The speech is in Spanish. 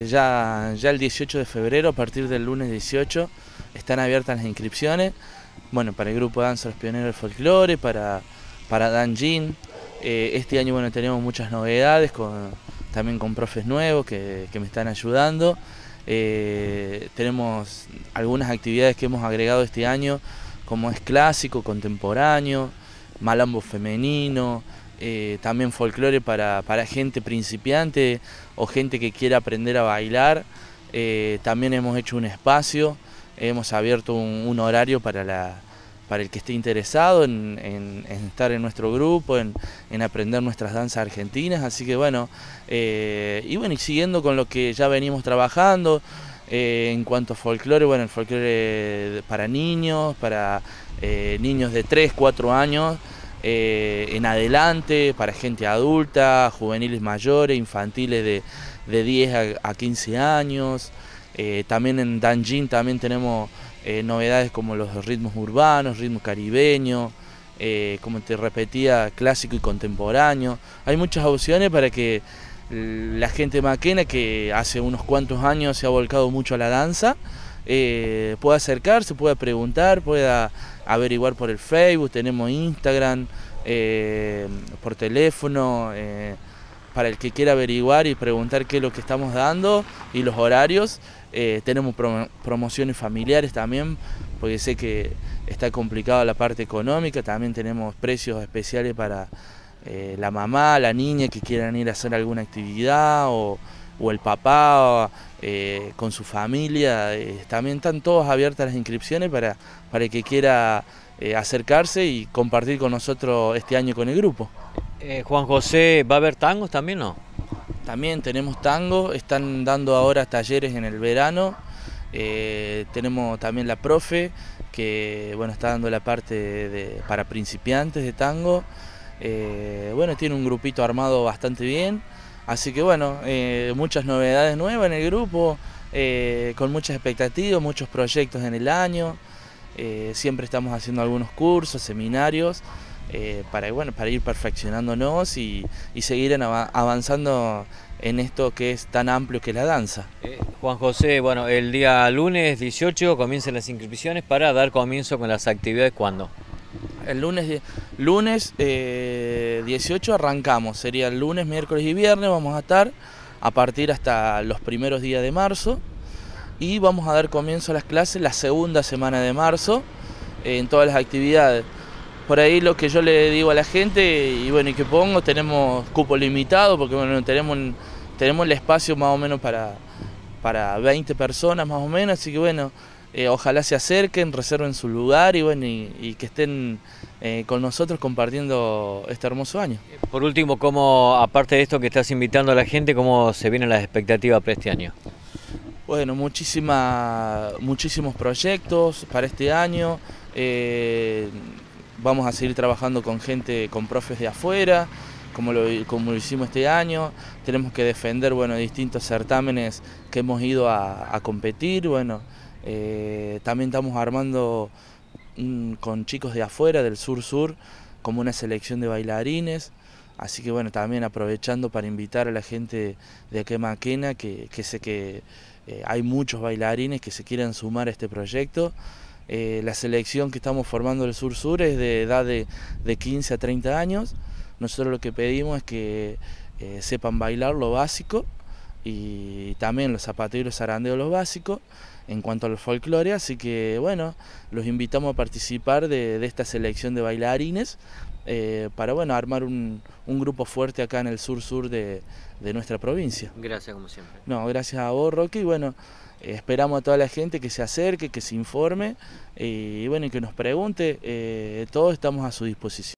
Ya, el 18 de febrero, a partir del lunes 18, están abiertas las inscripciones. Bueno, para el grupo de danza Los Pioneros del Folclore, para, para Dan Jin. Eh, este año bueno, tenemos muchas novedades, también con profes nuevos que, me están ayudando. Eh, tenemos algunas actividades que hemos agregado este año, como es clásico, contemporáneo, malambo femenino, eh, también folclore para, gente principiante o gente que quiera aprender a bailar. Eh, también hemos hecho un espacio, hemos abierto un, horario para, la, para el que esté interesado en, estar en nuestro grupo, en, aprender nuestras danzas argentinas. Así que bueno, eh, y bueno, y siguiendo con lo que ya venimos trabajando. en cuanto a folclore, bueno, el folclore para niños, para niños de 3, 4 años, eh, en adelante para gente adulta, juveniles mayores, infantiles de, 10 a, 15 años. Eh, también en Danjin también tenemos eh, novedades como los ritmos urbanos, ritmo caribeño, como te repetía, clásico y contemporáneo. Hay muchas opciones para que la gente maquena que hace unos cuantos años se ha volcado mucho a la danza, pueda acercarse, pueda preguntar, pueda averiguar por el Facebook, tenemos Instagram, eh, por teléfono, eh, para el que quiera averiguar y preguntar qué es lo que estamos dando y los horarios. Eh, tenemos promociones familiares también, porque sé que está complicada la parte económica, también tenemos precios especiales para la mamá, la niña que quieran ir a hacer alguna actividad o, el papá con su familia. también están todas abiertas las inscripciones para, para el que quiera eh, acercarse y compartir con nosotros este año con el grupo. Eh, Juan José, ¿va a haber tangos también no? También tenemos tango, están dando ahora talleres en el verano. Eh, tenemos también la profe, que bueno, está dando la parte de, para principiantes de tango. bueno, tiene un grupito armado bastante bien. Así que bueno, muchas novedades nuevas en el grupo, con muchas expectativas, muchos proyectos en el año. Eh, siempre estamos haciendo algunos cursos, seminarios, eh, para, bueno, para ir perfeccionándonos y, seguir avanzando en esto que es tan amplio que la danza. Eh, Juan José, bueno, el día lunes 18 comienzan las inscripciones para dar comienzo con las actividades, ¿cuándo? El lunes, lunes 18 arrancamos, sería el lunes, miércoles y viernes, vamos a estar a partir hasta los primeros días de marzo. Y vamos a dar comienzo a las clases la segunda semana de marzo en todas las actividades. Por ahí lo que yo le digo a la gente y bueno y que pongo, tenemos cupo limitado porque bueno, tenemos, tenemos el espacio más o menos para, para 20 personas más o menos, así que bueno, eh, ojalá se acerquen, reserven su lugar y bueno y, que estén eh, con nosotros compartiendo este hermoso año. Por último, ¿cómo, aparte de esto que estás invitando a la gente, cómo se vienen las expectativas para este año? Bueno, muchísima, muchísimos proyectos para este año. Eh, vamos a seguir trabajando con gente, con profes de afuera, como lo, como lo hicimos este año. Tenemos que defender bueno, distintos certámenes que hemos ido a, competir. Bueno, eh, también estamos armando con chicos de afuera, del sur-sur, como una selección de bailarines. Así que bueno, también aprovechando para invitar a la gente de Aquemaquena, que, que sé que eh, hay muchos bailarines que se quieren sumar a este proyecto. Eh, la selección que estamos formando del Sur-Sur es de edad de, 15 a 30 años. Nosotros lo que pedimos es que sepan bailar lo básico y también los zapateros y los zarandeos lo básico en cuanto al folclore, así que bueno, los invitamos a participar de, esta selección de bailarines para bueno, armar un, grupo fuerte acá en el sur-sur de, de nuestra provincia. Gracias, como siempre. No, gracias a vos, Roque, y bueno, eh, esperamos a toda la gente que se acerque, que se informe, y bueno, y que nos pregunte, eh, todos estamos a su disposición.